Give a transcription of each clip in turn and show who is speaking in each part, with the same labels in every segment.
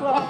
Speaker 1: 说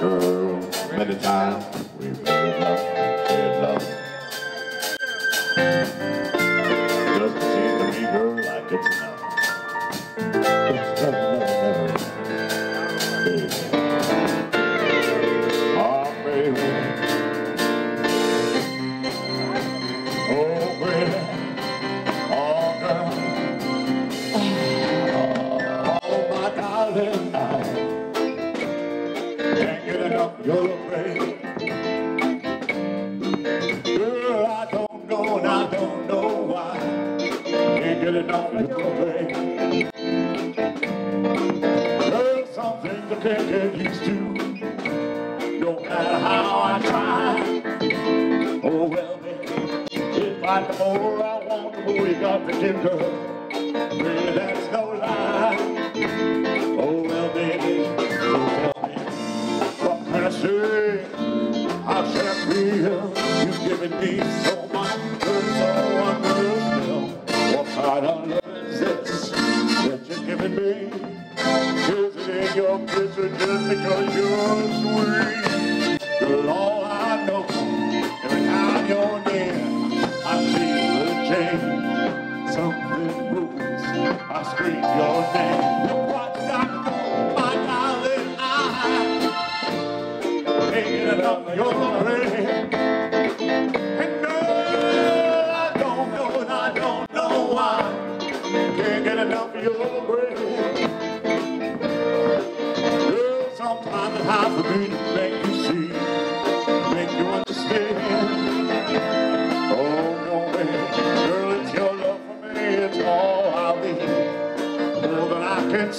Speaker 1: girl many times. We made love. can't get used to. No matter how I try. Oh, well, if I know I want to, we got to give her.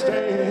Speaker 1: stand.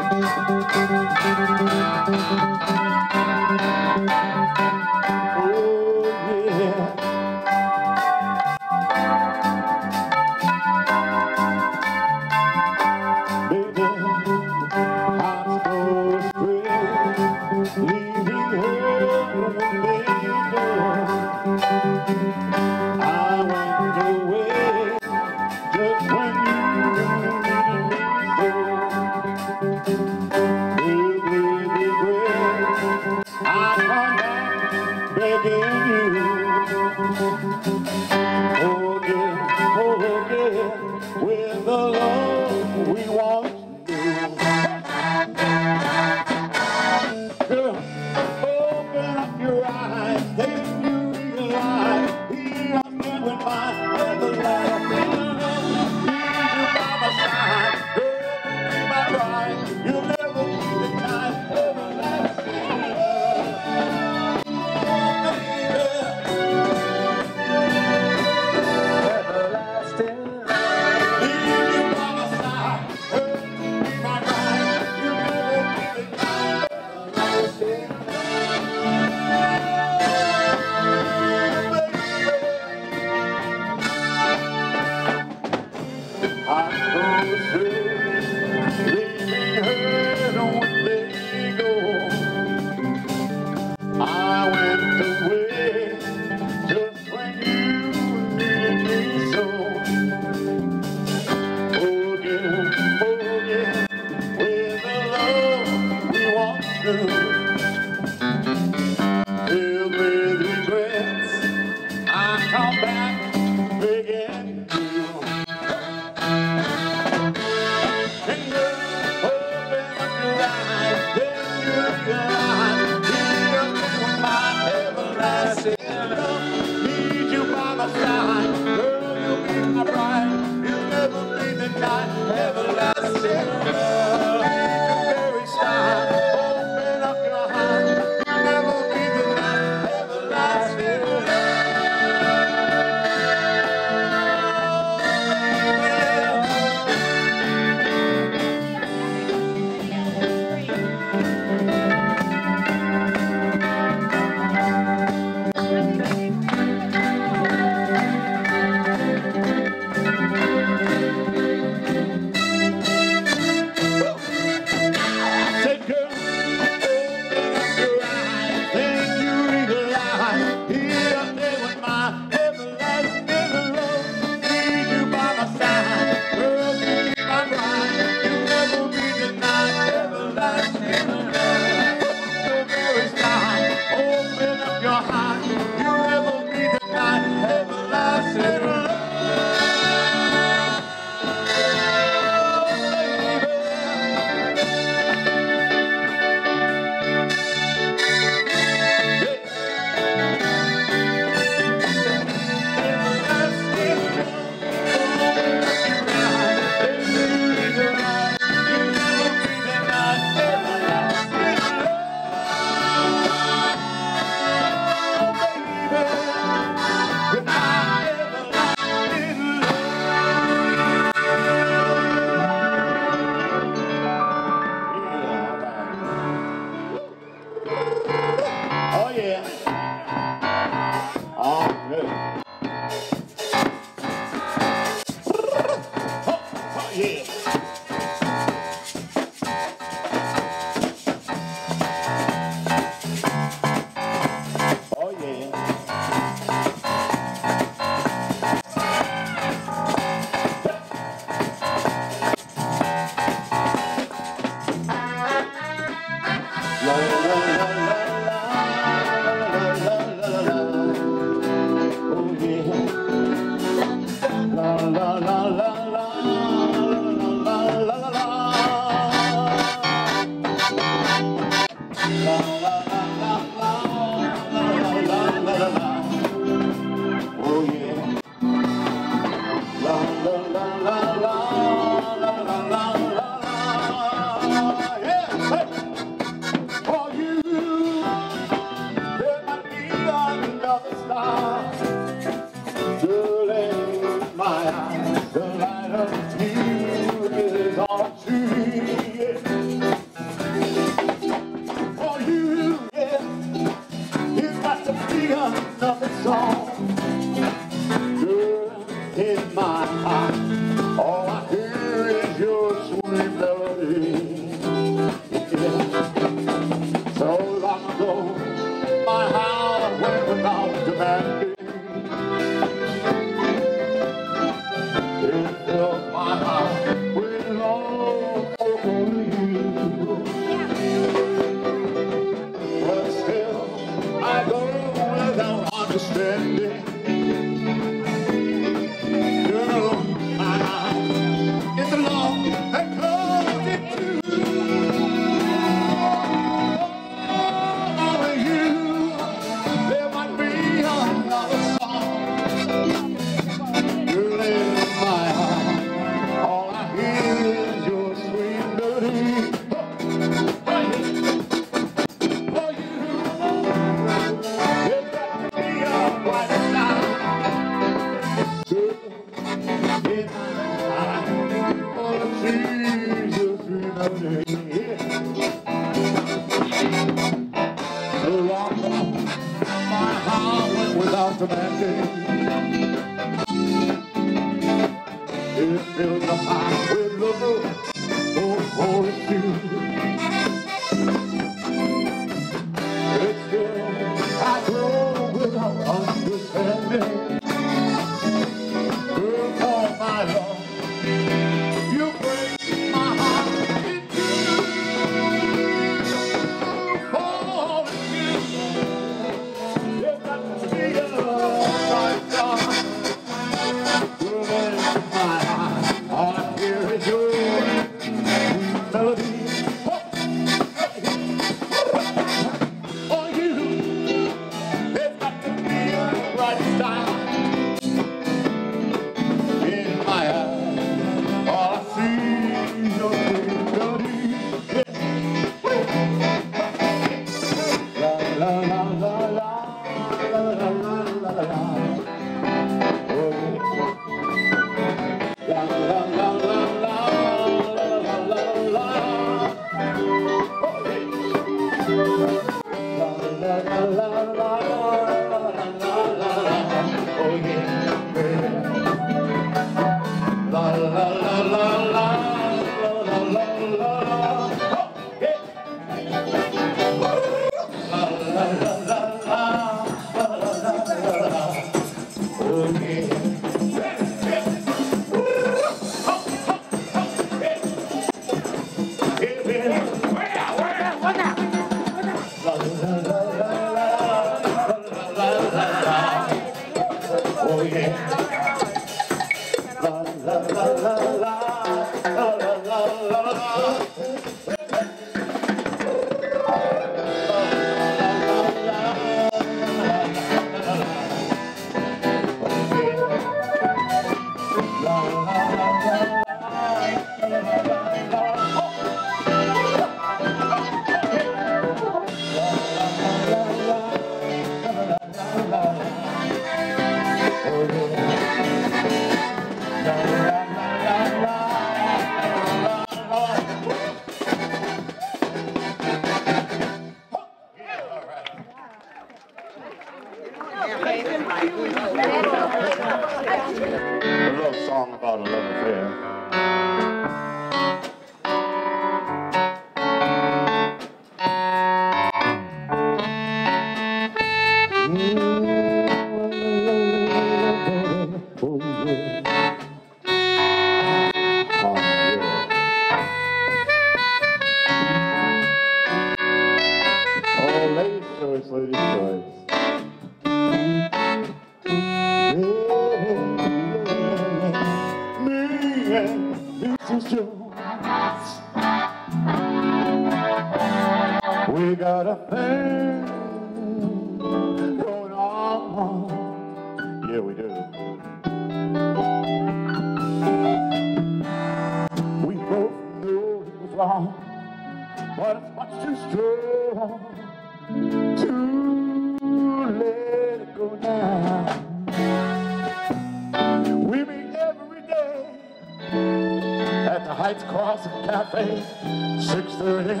Speaker 1: at the Heights Crossing Cafe, 6.30.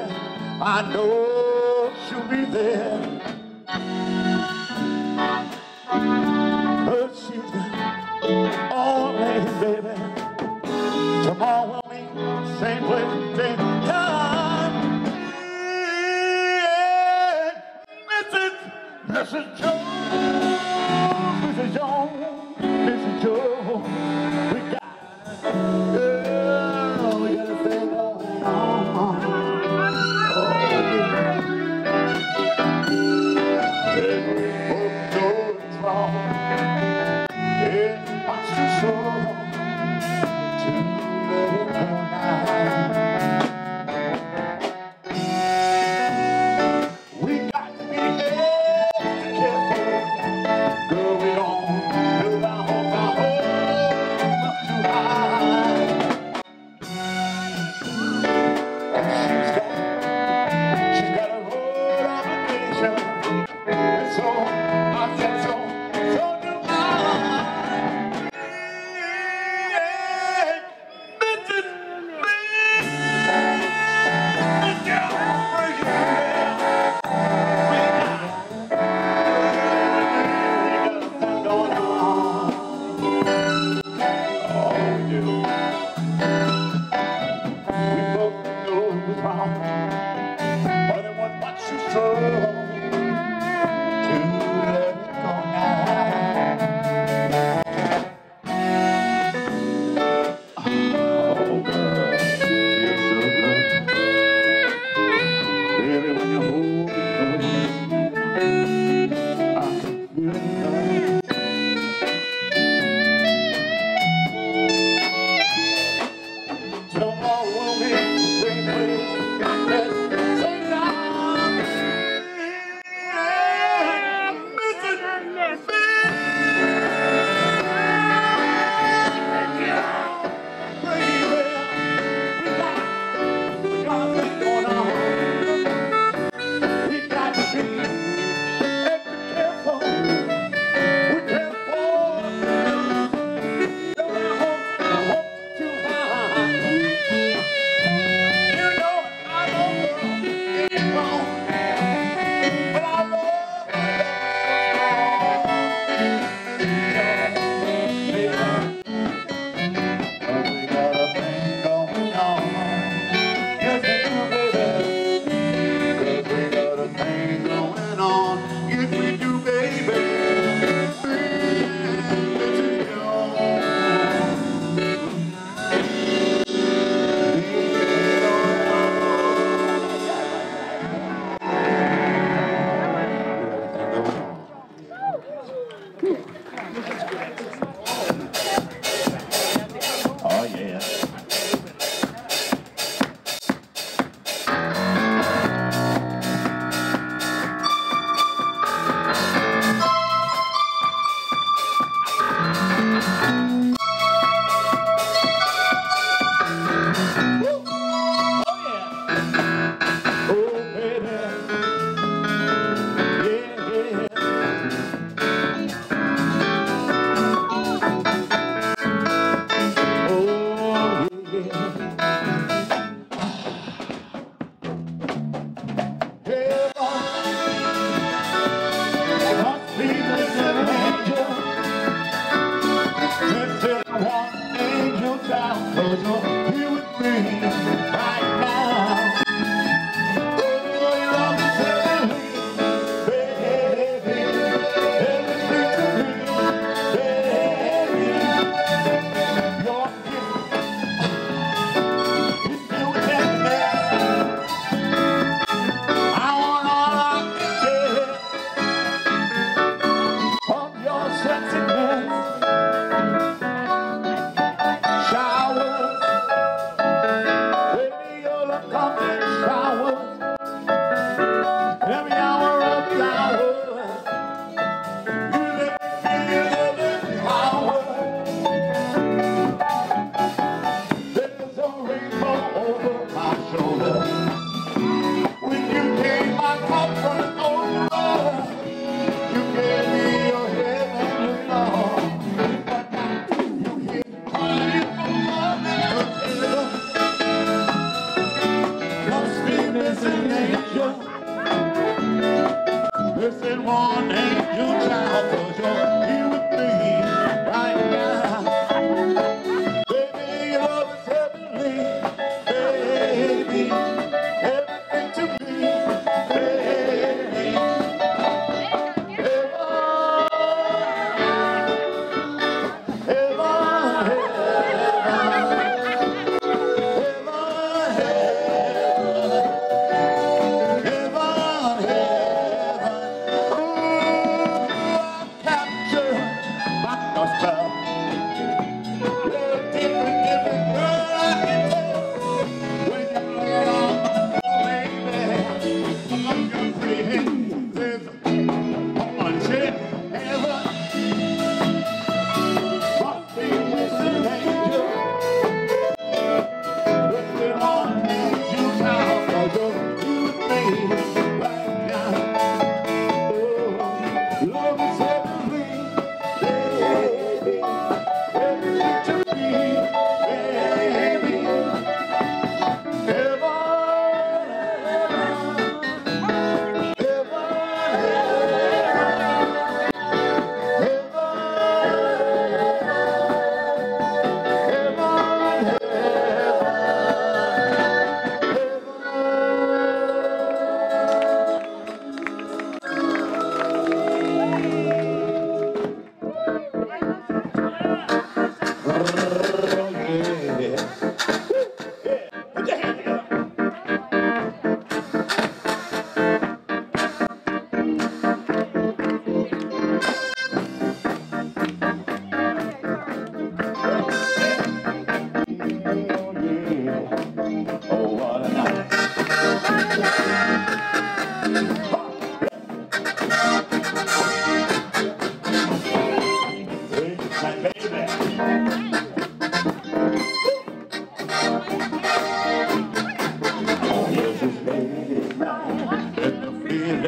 Speaker 1: I know she'll be there.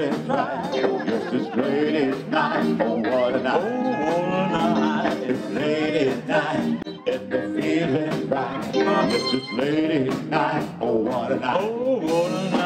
Speaker 1: is night. Oh, yes, it's late is night. Oh, what a night. Oh, what a night. It's late is night. and the feeling right. Uh-huh. Yes, it's late is night. Oh, what a night. Oh, what a night.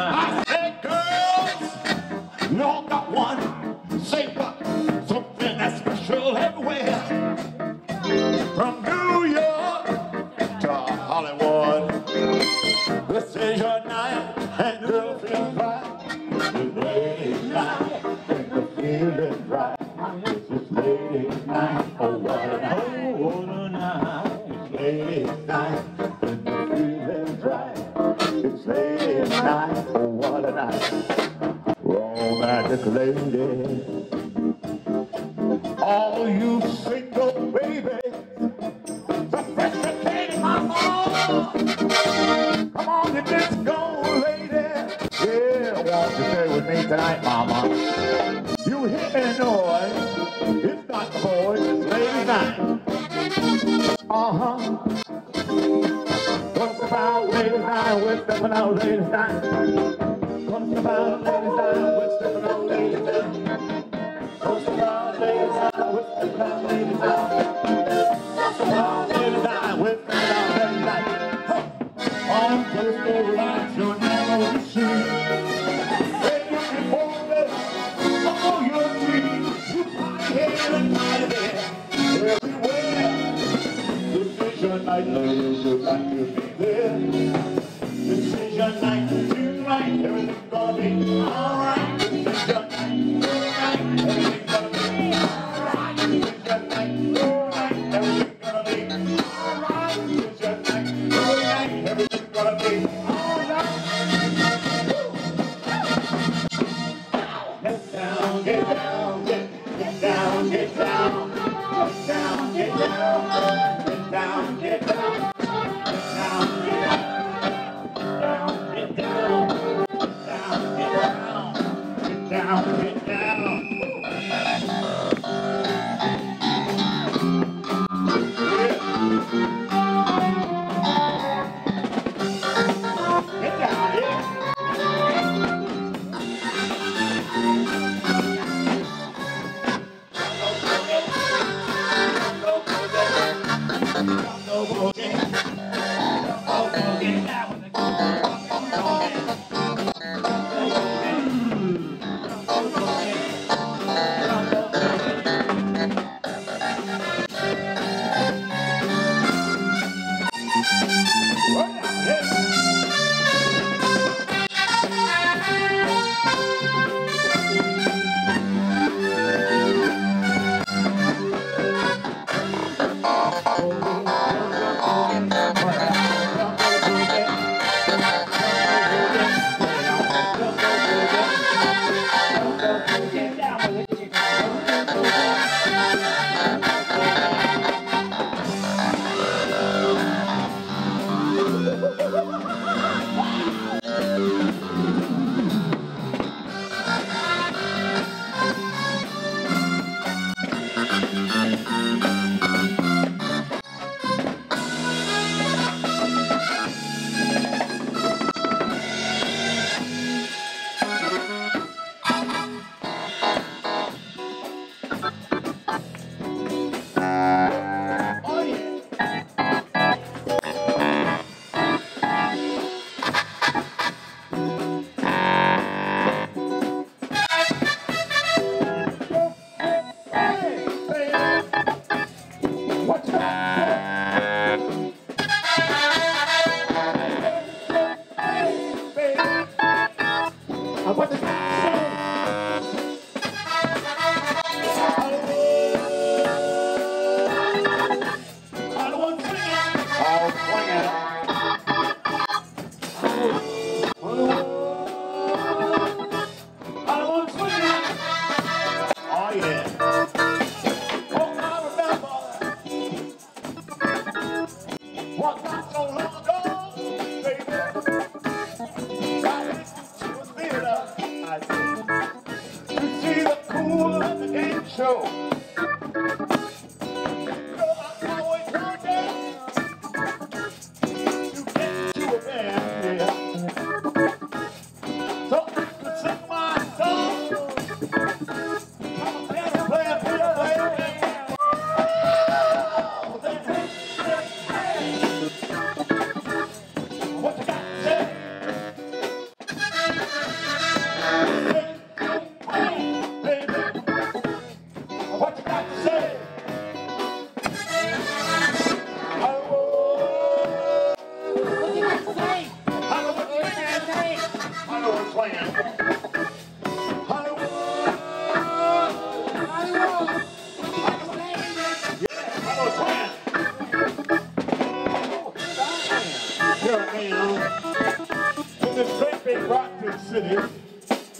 Speaker 1: Yeah.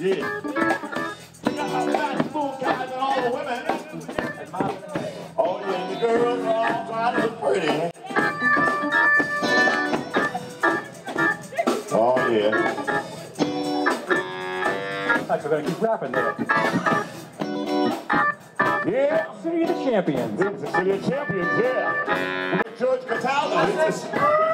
Speaker 1: We got all the school guys and all the women. Oh yeah, the girls are all trying of pretty. Oh yeah.
Speaker 2: Like we're gonna keep rapping there.
Speaker 1: Yeah,
Speaker 2: City of the Champions.
Speaker 1: It's the City of Champions, yeah. With George Cataldo.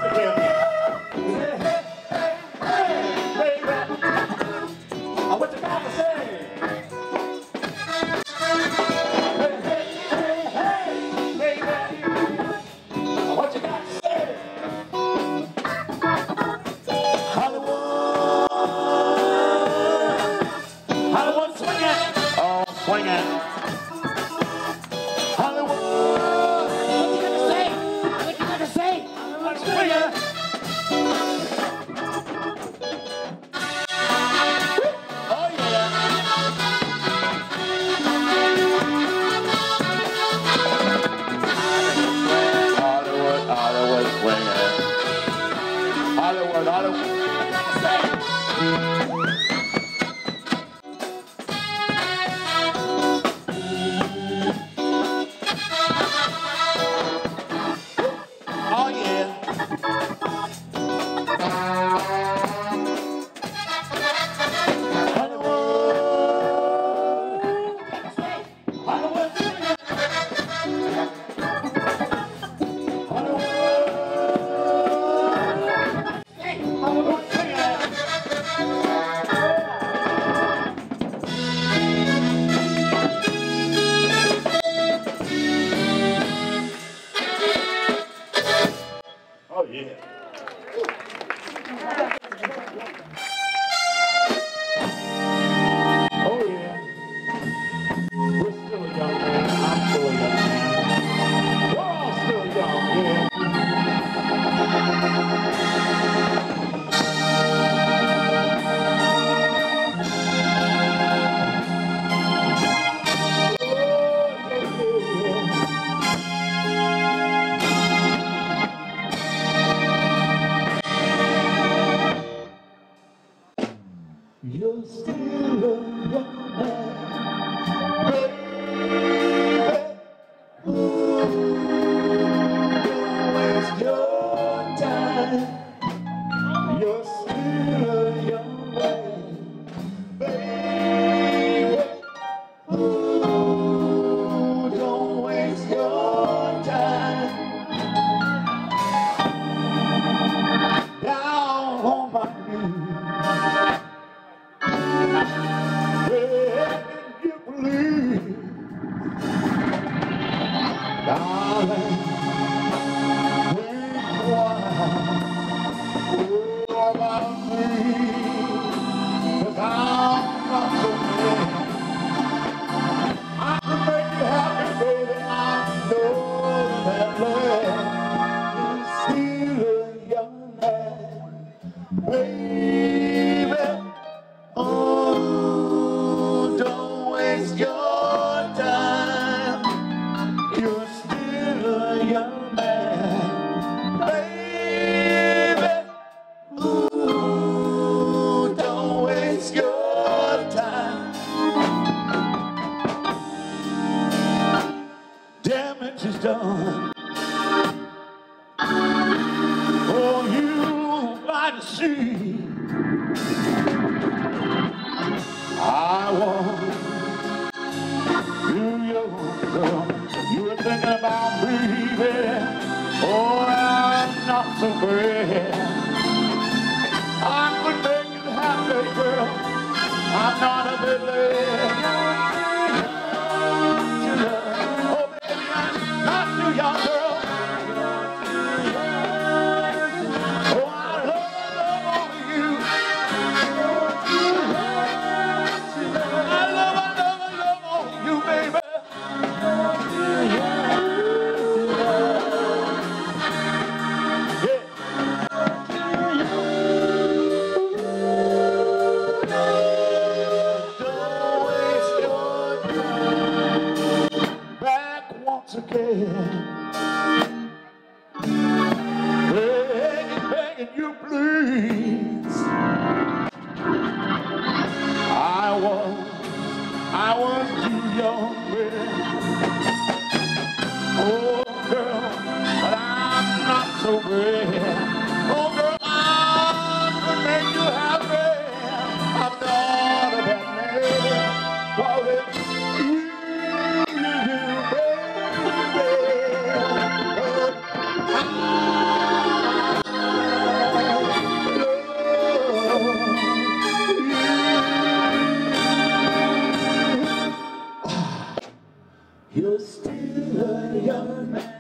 Speaker 1: You're still a young man.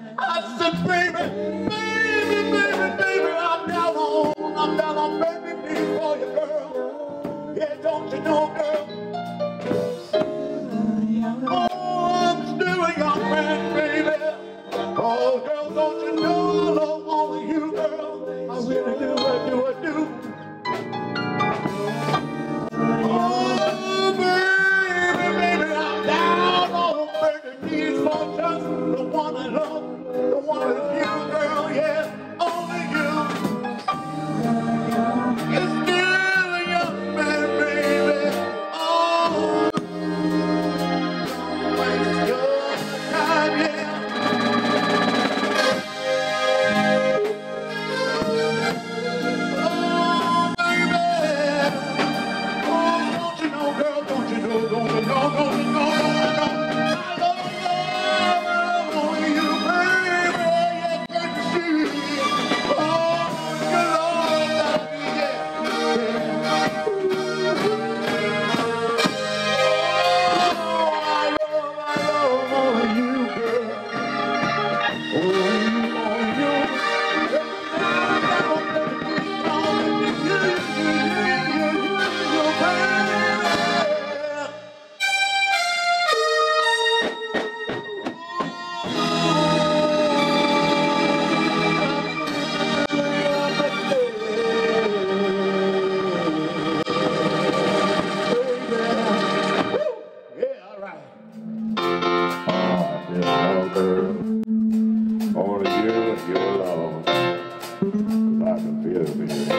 Speaker 1: 'Cause I can